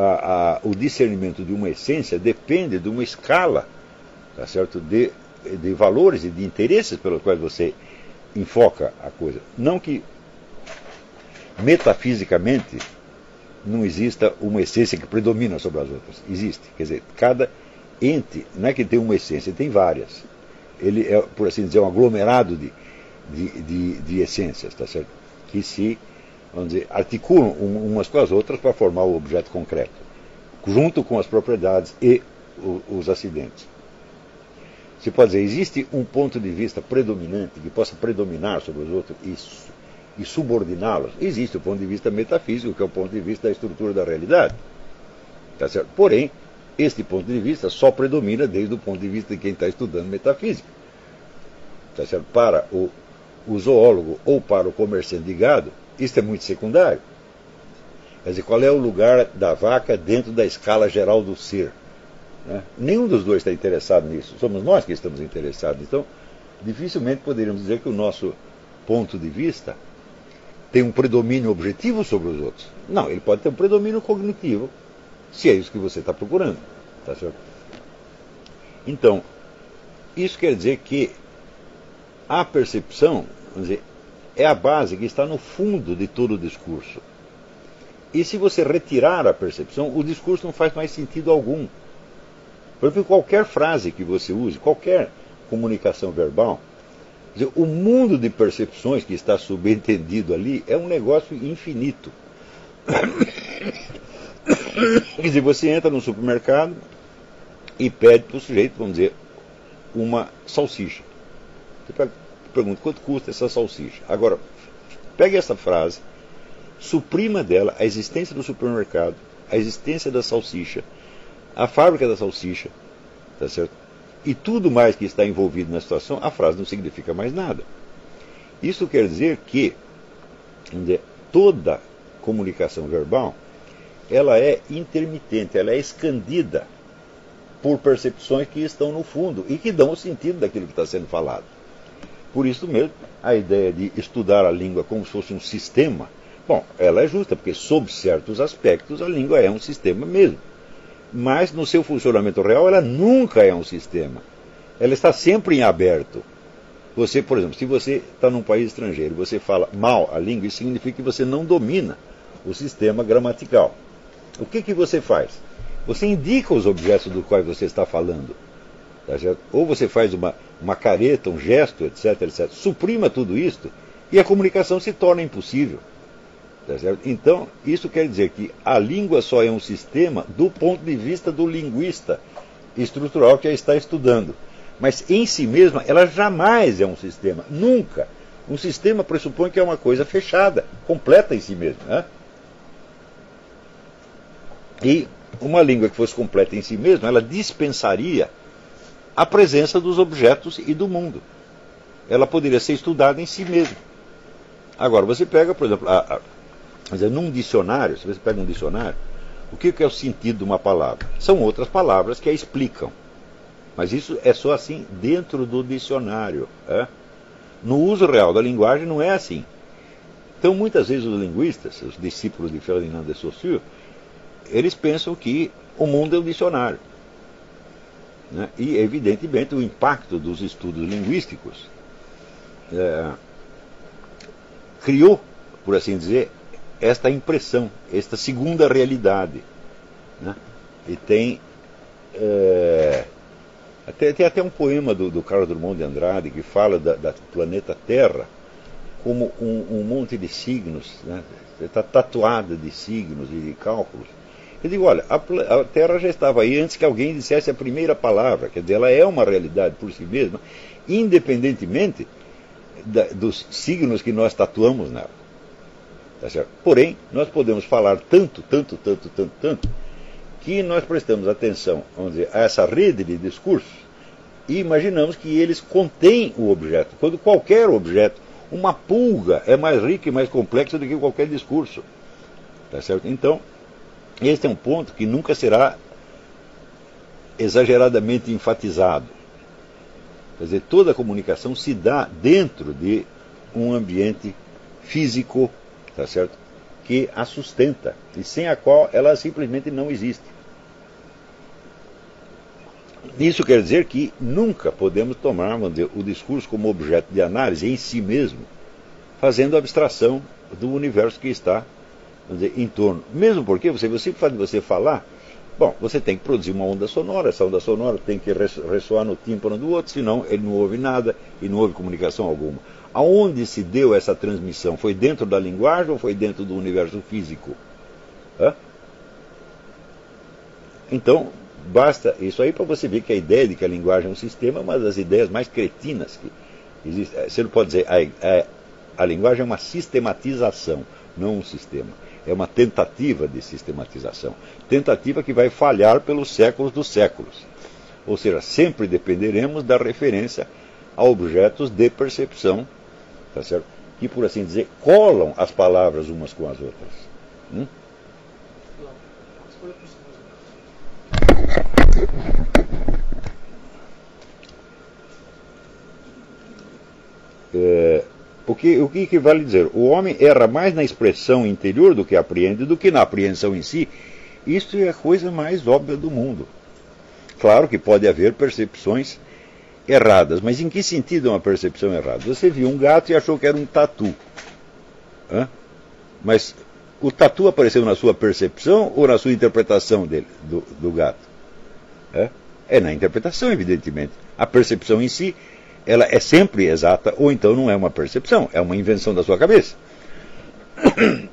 a, a, o discernimento de uma essência depende de uma escala tá certo? De, de valores e de interesses pelos quais você enfoca a coisa. Não que metafisicamente não exista uma essência que predomina sobre as outras. Existe. Quer dizer, cada ente, não é que tem uma essência, tem várias. Ele é, por assim dizer, um aglomerado de, de, de, de essências, tá certo? Que se, vamos dizer, articulam umas com as outras para formar o objeto concreto, junto com as propriedades e os acidentes. Você pode dizer, existe um ponto de vista predominante que possa predominar sobre os outros e, e subordiná-los? Existe o ponto de vista metafísico, que é o ponto de vista da estrutura da realidade. Tá certo? Porém, este ponto de vista só predomina desde o ponto de vista de quem está estudando metafísica. Tá certo? Para o, o zoólogo ou para o comerciante de gado, isso é muito secundário. Quer dizer, qual é o lugar da vaca dentro da escala geral do ser? Né? Nenhum dos dois está interessado nisso. Somos nós que estamos interessados. Então, dificilmente poderíamos dizer que o nosso ponto de vista tem um predomínio objetivo sobre os outros. Não, ele pode ter um predomínio cognitivo, se é isso que você está procurando. Tá certo? Então, isso quer dizer que a percepção dizer, é a base que está no fundo de todo o discurso. E se você retirar a percepção, o discurso não faz mais sentido algum. Por exemplo, qualquer frase que você use, qualquer comunicação verbal, dizer, o mundo de percepções que está subentendido ali é um negócio infinito. Quer dizer, você entra no supermercado e pede para o sujeito, vamos dizer, uma salsicha. Você pergunta quanto custa essa salsicha. Agora, pegue essa frase, suprima dela a existência do supermercado, a existência da salsicha, a fábrica da salsicha, tá certo? E tudo mais que está envolvido na situação, a frase não significa mais nada. Isso quer dizer que toda comunicação verbal ela é intermitente, ela é escandida por percepções que estão no fundo e que dão o sentido daquilo que está sendo falado. Por isso mesmo, a ideia de estudar a língua como se fosse um sistema, bom, ela é justa, porque sob certos aspectos a língua é um sistema mesmo mas no seu funcionamento real ela nunca é um sistema. Ela está sempre em aberto. Você, por exemplo, se você está num país estrangeiro, você fala mal a língua, isso significa que você não domina o sistema gramatical. O que, que você faz? Você indica os objetos do quais você está falando. Tá Ou você faz uma, uma careta, um gesto, etc, etc. Suprima tudo isto e a comunicação se torna impossível. Tá então, isso quer dizer que a língua só é um sistema do ponto de vista do linguista estrutural que a está estudando. Mas em si mesma, ela jamais é um sistema. Nunca. Um sistema pressupõe que é uma coisa fechada, completa em si mesma. Né? E uma língua que fosse completa em si mesma, ela dispensaria a presença dos objetos e do mundo. Ela poderia ser estudada em si mesma. Agora, você pega, por exemplo, a, a é num dicionário, se você pega um dicionário, o que é o sentido de uma palavra? São outras palavras que a explicam. Mas isso é só assim dentro do dicionário. É? No uso real da linguagem não é assim. Então, muitas vezes os linguistas, os discípulos de Ferdinand de Saussure, eles pensam que o mundo é um dicionário. Né? E, evidentemente, o impacto dos estudos linguísticos é, criou, por assim dizer, esta impressão, esta segunda realidade. Né? E tem. É, até, tem até um poema do, do Carlos Drummond de Andrade que fala da, da planeta Terra como um, um monte de signos, né? está tatuada de signos e de cálculos. Eu digo, olha, a, Terra já estava aí antes que alguém dissesse a primeira palavra, quer dizer, ela é uma realidade por si mesma, independentemente da, dos signos que nós tatuamos nela. Tá Porém, nós podemos falar tanto, tanto, tanto, tanto, tanto, que nós prestamos atenção dizer, a essa rede de discursos e imaginamos que eles contêm o objeto, quando qualquer objeto, uma pulga, é mais rica e mais complexa do que qualquer discurso. Tá certo? Então, este é um ponto que nunca será exageradamente enfatizado. Quer dizer, toda a comunicação se dá dentro de um ambiente físico tá certo? que a sustenta e sem a qual ela simplesmente não existe. Isso quer dizer que nunca podemos tomar o discurso como objeto de análise em si mesmo, fazendo abstração do universo que está dizer, em torno. Mesmo porque você, você faz você falar, bom, você tem que produzir uma onda sonora, essa onda sonora tem que ressoar no tímpano do outro, senão ele não ouve nada e não houve comunicação alguma. Aonde se deu essa transmissão? Foi dentro da linguagem ou foi dentro do universo físico? Hã? Então, basta isso aí para você ver que a ideia de que a linguagem é um sistema é uma das ideias mais cretinas que existe. Você não pode dizer, a, a, a linguagem é uma sistematização, não um sistema. É uma tentativa de sistematização. Tentativa que vai falhar pelos séculos dos séculos. Ou seja, sempre dependeremos da referência a objetos de percepção tá certo? que, por assim dizer, colam as palavras umas com as outras. Hum? É, o, que, o que, vale dizer? O homem erra mais na expressão interior do que apreende do que na apreensão em si. Isso é a coisa mais óbvia do mundo. Claro que pode haver percepções erradas. Mas em que sentido é uma percepção errada? Você viu um gato e achou que era um tatu. Hã? Mas o tatu apareceu na sua percepção ou na sua interpretação dele, do, do gato? É? é na interpretação, evidentemente. A percepção em si, ela é sempre exata, ou então não é uma percepção, é uma invenção da sua cabeça.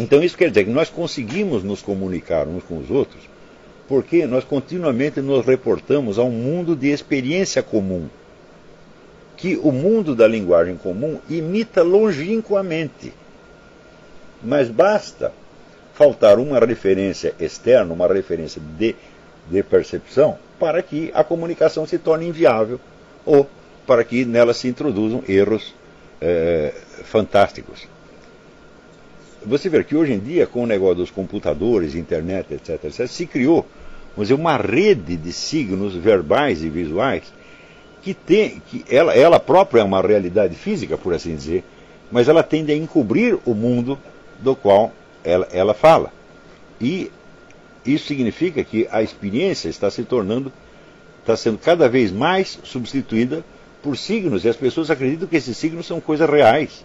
Então isso quer dizer que nós conseguimos nos comunicar uns com os outros porque nós continuamente nos reportamos a um mundo de experiência comum, que o mundo da linguagem comum imita longínquamente. Mas basta faltar uma referência externa, uma referência de, de percepção, para que a comunicação se torne inviável ou para que nela se introduzam erros é, fantásticos. Você vê que hoje em dia, com o negócio dos computadores, internet, etc., etc., se criou dizer, uma rede de signos verbais e visuais que tem, que ela, ela própria é uma realidade física, por assim dizer, mas ela tende a encobrir o mundo do qual ela, ela fala. E isso significa que a experiência está se tornando, está sendo cada vez mais substituída por signos, e as pessoas acreditam que esses signos são coisas reais.